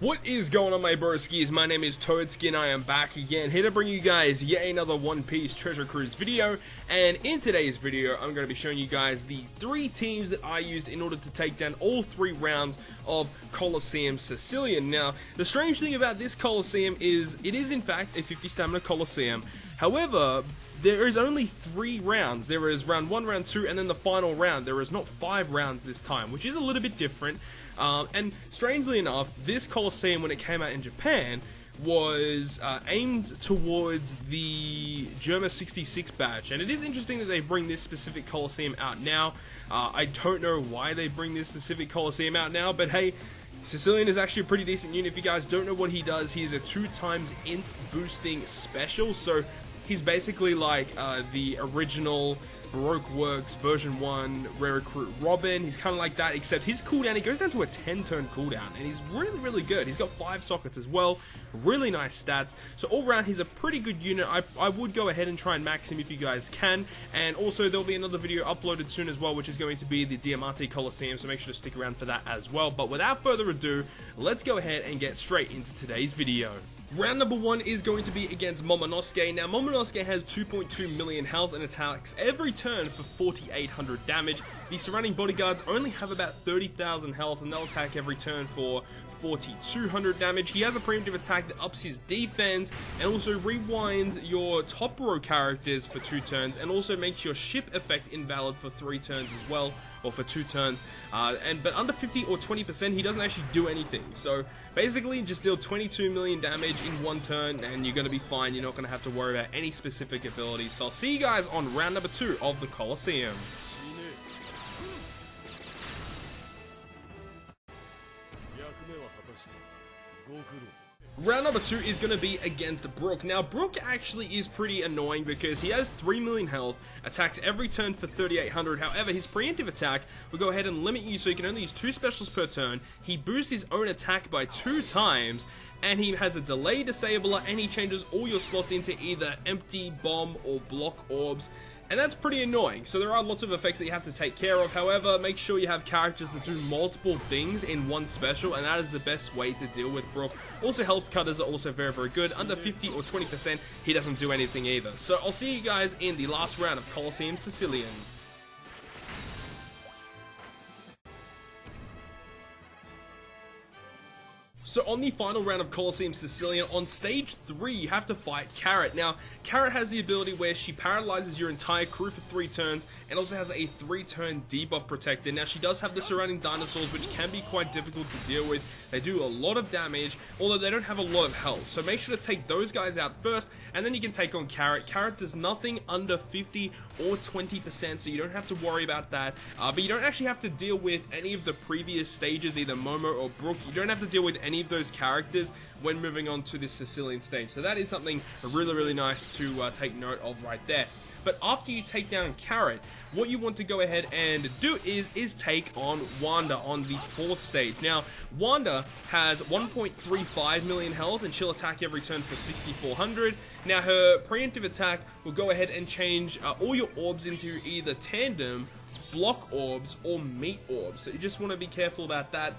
What is going on my broskies? My name is Toadskii, I am back again, here to bring you guys yet another One Piece Treasure Cruise video, and in today's video I'm going to be showing you guys the three teams that I used in order to take down all three rounds of Coliseum Sicilian. Now, the strange thing about this Coliseum is, it is in fact a 50 stamina Coliseum, however, there is only three rounds. There is round one, round two, and then the final round. There is not five rounds this time, which is a little bit different. Um, and strangely enough, this Coliseum, when it came out in Japan, was uh, aimed towards the Germa 66 badge. And it is interesting that they bring this specific Coliseum out now. Uh, I don't know why they bring this specific Coliseum out now, but hey, Sicilian is actually a pretty decent unit. If you guys don't know what he does, he is a two times int boosting special. So he's basically like uh, the original Baroque Works version 1 Rare Recruit Robin. He's kind of like that, except his cooldown, he goes down to a 10 turn cooldown, and he's really, really good. He's got 5 sockets as well, really nice stats. So all around, he's a pretty good unit. I, I would go ahead and try and max him if you guys can, and also there'll be another video uploaded soon as well, which is going to be the Diamante Coliseum, so make sure to stick around for that as well. But without further ado, let's go ahead and get straight into today's video. Round number one is going to be against Momonosuke. Now, Momonosuke has 2.2 million health and attacks every turn for 4,800 damage. The surrounding bodyguards only have about 30,000 health and they'll attack every turn for 4,200 damage. He has a preemptive attack that ups his defense and also rewinds your top row characters for two turns and also makes your ship effect invalid for three turns as well or for two turns. Uh, and but under 50 or 20%, he doesn't actually do anything. So basically, just deal 22 million damage in one turn, and you're going to be fine. You're not going to have to worry about any specific abilities. So I'll see you guys on round number two of the Coliseum. Round number two is going to be against Brook. Now, Brook actually is pretty annoying because he has 3 million health, attacks every turn for 3800. However, his preemptive attack will go ahead and limit you so you can only use two specials per turn. He boosts his own attack by two times, and he has a delay disabler, and he changes all your slots into either empty, bomb, or block orbs and that's pretty annoying. So there are lots of effects that you have to take care of. However, make sure you have characters that do multiple things in one special, and that is the best way to deal with Brook. Also, health cutters are also very, very good. Under 50 or 20%, he doesn't do anything either. So I'll see you guys in the last round of Coliseum Sicilian. So on the final round of Coliseum Sicilian, on stage 3, you have to fight Carrot. Now, Carrot has the ability where she paralyzes your entire crew for 3 turns, and also has a 3-turn debuff protector. Now, she does have the surrounding dinosaurs, which can be quite difficult to deal with. They do a lot of damage, although they don't have a lot of health. So make sure to take those guys out first, and then you can take on Carrot. Carrot does nothing under 50 or 20%, so you don't have to worry about that. Uh, but you don't actually have to deal with any of the previous stages, either Momo or Brook. You don't have to deal with any of those characters when moving on to this Sicilian stage. So that is something really, really nice to uh, take note of right there. But after you take down Carrot, what you want to go ahead and do is is take on Wanda on the fourth stage. Now, Wanda has 1.35 million health and she'll attack every turn for 6400. Now, her preemptive attack will go ahead and change uh, all your orbs into either tandem, block orbs, or meat orbs. So you just want to be careful about that.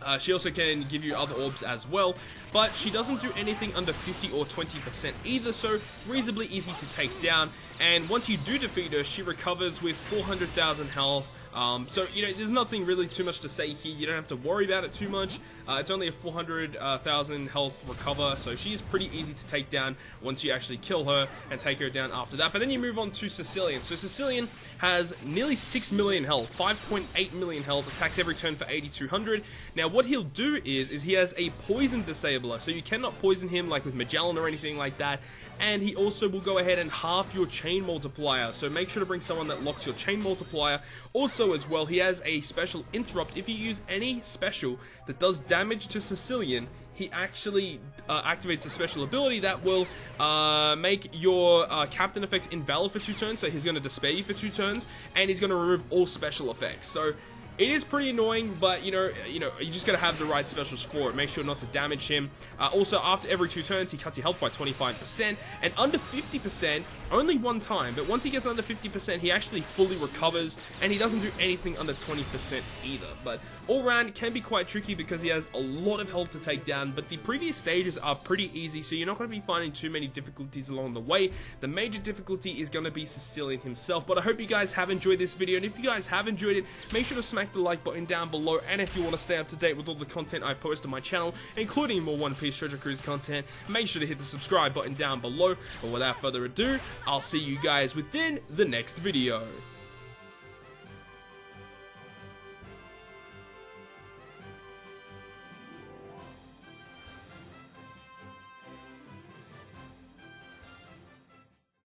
Uh, she also can give you other orbs as well, but she doesn't do anything under 50 or 20% either, so reasonably easy to take down. And once you do defeat her, she recovers with 400,000 health, um, so, you know, there's nothing really too much to say here. You don't have to worry about it too much. Uh, it's only a 400,000 health recover, so she is pretty easy to take down once you actually kill her and take her down after that. But then you move on to Sicilian. So Sicilian has nearly 6 million health, 5.8 million health, attacks every turn for 8200. Now, what he'll do is, is he has a poison disabler, so you cannot poison him like with Magellan or anything like that. And he also will go ahead and half your chain multiplier, so make sure to bring someone that locks your chain multiplier. Also, as well, he has a special interrupt. If you use any special that does damage to Sicilian, he actually uh, activates a special ability that will uh, make your uh, captain effects invalid for two turns. So he's going to despair you for two turns, and he's going to remove all special effects. So It is pretty annoying, but you know, you know, you just gotta have the right specials for it. Make sure not to damage him. Uh, also, after every two turns, he cuts your health by 25%, and under 50%, only one time, but once he gets under 50%, he actually fully recovers, and he doesn't do anything under 20% either. But all round, can be quite tricky because he has a lot of health to take down, but the previous stages are pretty easy, so you're not to be finding too many difficulties along the way. The major difficulty is to be Sicilian himself, but I hope you guys have enjoyed this video, and if you guys have enjoyed it, make sure to smack the like button down below, and if you want to stay up to date with all the content I post on my channel, including more One Piece Treasure Cruise content, make sure to hit the subscribe button down below, but without further ado, I'll see you guys within the next video.